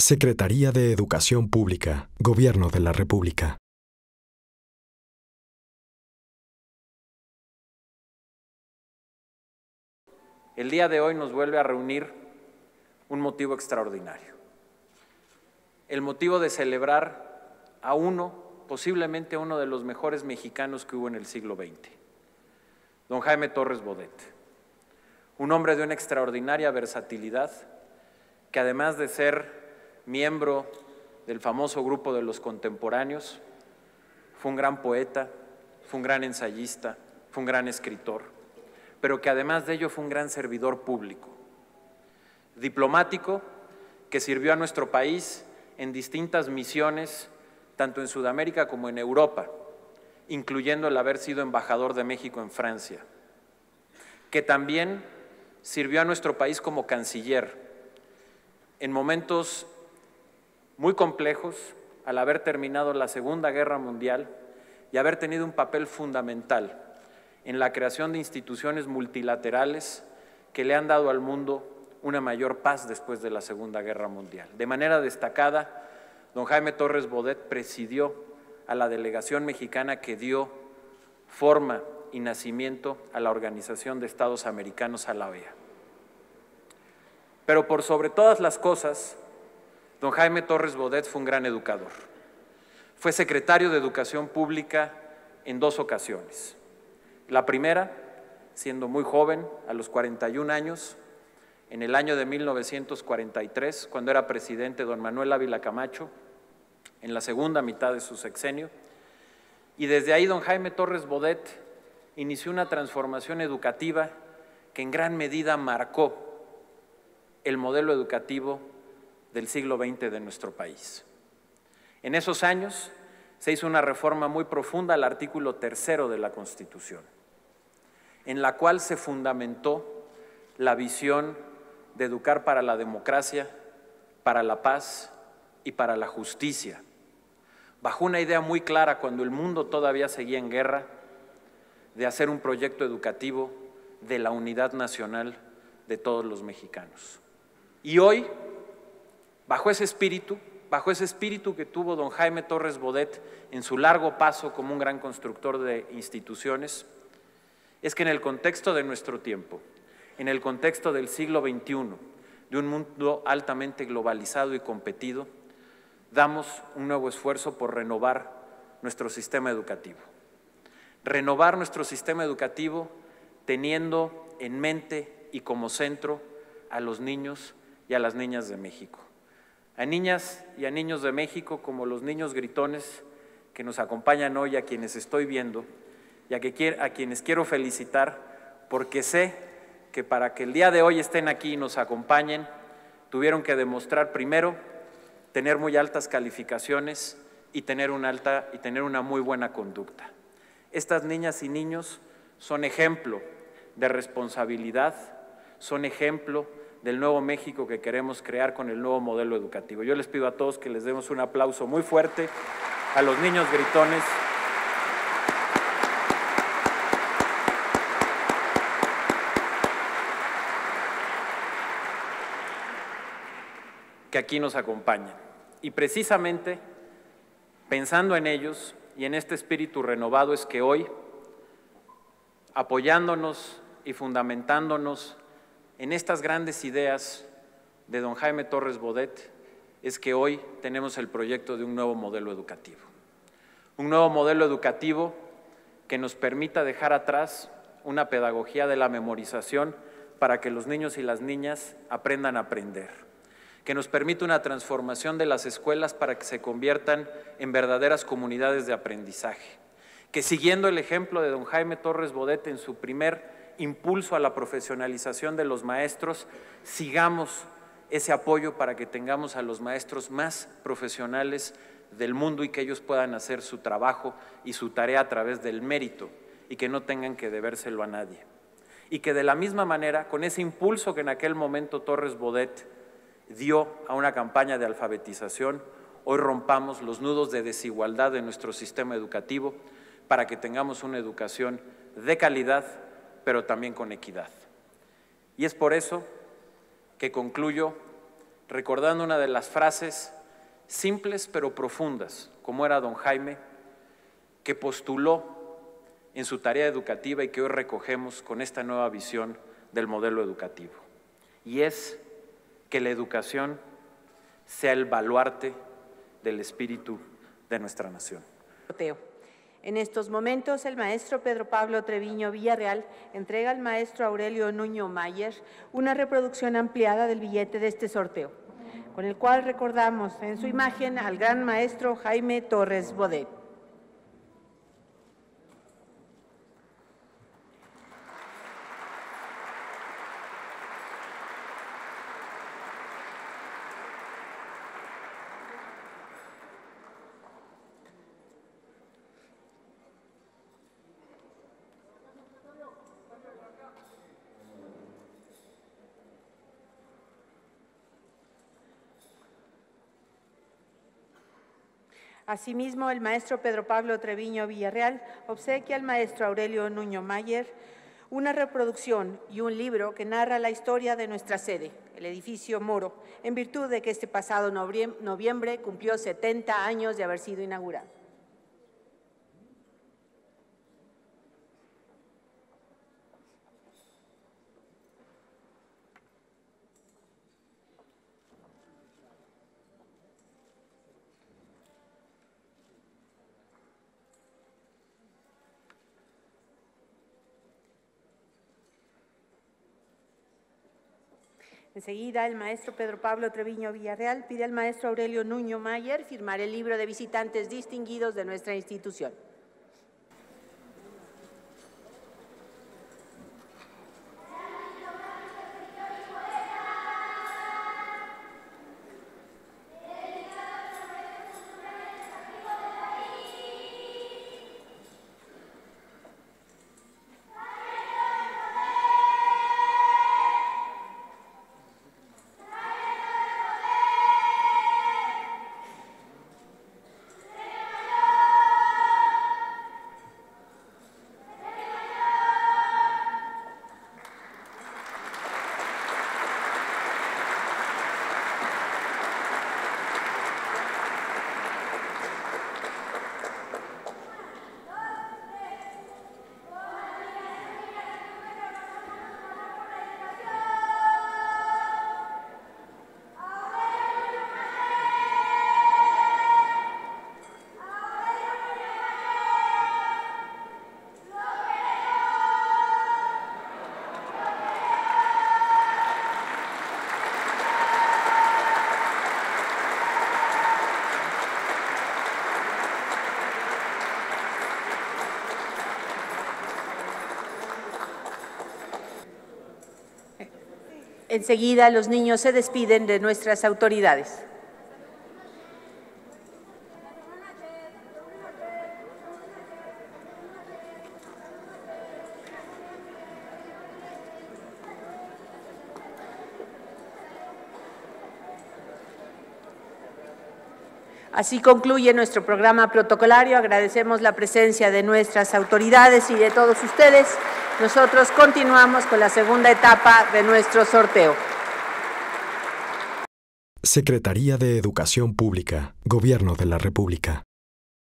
Secretaría de Educación Pública, Gobierno de la República. El día de hoy nos vuelve a reunir un motivo extraordinario. El motivo de celebrar a uno, posiblemente uno de los mejores mexicanos que hubo en el siglo XX, don Jaime Torres Bodet, un hombre de una extraordinaria versatilidad, que además de ser miembro del famoso grupo de los contemporáneos, fue un gran poeta, fue un gran ensayista, fue un gran escritor, pero que además de ello fue un gran servidor público, diplomático, que sirvió a nuestro país en distintas misiones, tanto en Sudamérica como en Europa, incluyendo el haber sido embajador de México en Francia, que también sirvió a nuestro país como canciller en momentos muy complejos al haber terminado la Segunda Guerra Mundial y haber tenido un papel fundamental en la creación de instituciones multilaterales que le han dado al mundo una mayor paz después de la Segunda Guerra Mundial. De manera destacada, don Jaime Torres Bodet presidió a la delegación mexicana que dio forma y nacimiento a la Organización de Estados Americanos, a la OEA. Pero por sobre todas las cosas, Don Jaime Torres Bodet fue un gran educador. Fue secretario de Educación Pública en dos ocasiones. La primera, siendo muy joven, a los 41 años, en el año de 1943, cuando era presidente don Manuel Ávila Camacho, en la segunda mitad de su sexenio. Y desde ahí don Jaime Torres Bodet inició una transformación educativa que en gran medida marcó el modelo educativo del siglo XX de nuestro país. En esos años se hizo una reforma muy profunda al artículo tercero de la Constitución, en la cual se fundamentó la visión de educar para la democracia, para la paz y para la justicia, bajo una idea muy clara cuando el mundo todavía seguía en guerra, de hacer un proyecto educativo de la unidad nacional de todos los mexicanos. Y hoy Bajo ese espíritu, bajo ese espíritu que tuvo don Jaime Torres Bodet en su largo paso como un gran constructor de instituciones, es que en el contexto de nuestro tiempo, en el contexto del siglo XXI, de un mundo altamente globalizado y competido, damos un nuevo esfuerzo por renovar nuestro sistema educativo. Renovar nuestro sistema educativo teniendo en mente y como centro a los niños y a las niñas de México a niñas y a niños de México como los niños gritones que nos acompañan hoy, a quienes estoy viendo y a, quienes quiero felicitar, porque sé que para que el día de hoy estén aquí y nos acompañen, tuvieron que demostrar primero tener muy altas calificaciones y tener una, y tener una muy buena conducta. Estas niñas y niños son ejemplo de responsabilidad, son ejemplo del nuevo México que queremos crear con el nuevo modelo educativo. Yo les pido a todos que les demos un aplauso muy fuerte a los niños gritones. que aquí nos acompañan. Y precisamente pensando en ellos y en este espíritu renovado es que hoy, apoyándonos y fundamentándonos en estas grandes ideas de don Jaime Torres Bodet es que hoy tenemos el proyecto de un nuevo modelo educativo. Un nuevo modelo educativo que nos permita dejar atrás una pedagogía de la memorización para que los niños y las niñas aprendan a aprender, que nos permita una transformación de las escuelas para que se conviertan en verdaderas comunidades de aprendizaje, que siguiendo el ejemplo de don Jaime Torres Bodet en su primer impulso a la profesionalización de los maestros, sigamos ese apoyo para que tengamos a los maestros más profesionales del mundo y que ellos puedan hacer su trabajo y su tarea a través del mérito y que no tengan que debérselo a nadie. Y que de la misma manera, con ese impulso que en aquel momento Torres Bodet dio a una campaña de alfabetización, hoy rompamos los nudos de desigualdad de nuestro sistema educativo para que tengamos una educación de calidad pero también con equidad. Y es por eso que concluyo recordando una de las frases simples pero profundas, como era don Jaime, que postuló en su tarea educativa y que hoy recogemos con esta nueva visión del modelo educativo. Y es que la educación sea el baluarte del espíritu de nuestra nación. En estos momentos, el maestro Pedro Pablo Treviño Villarreal entrega al maestro Aurelio Nuño Mayer una reproducción ampliada del billete de este sorteo, con el cual recordamos en su imagen al gran maestro Jaime Torres Bodet. Asimismo, el maestro Pedro Pablo Treviño Villarreal obsequia al maestro Aurelio Nuño Mayer una reproducción y un libro que narra la historia de nuestra sede, el edificio Moro, en virtud de que este pasado noviembre cumplió 70 años de haber sido inaugurado. Enseguida, el maestro Pedro Pablo Treviño Villarreal pide al maestro Aurelio Nuño Mayer firmar el libro de visitantes distinguidos de nuestra institución. Enseguida los niños se despiden de nuestras autoridades. Así concluye nuestro programa protocolario. Agradecemos la presencia de nuestras autoridades y de todos ustedes. Nosotros continuamos con la segunda etapa de nuestro sorteo. Secretaría de Educación Pública, Gobierno de la República.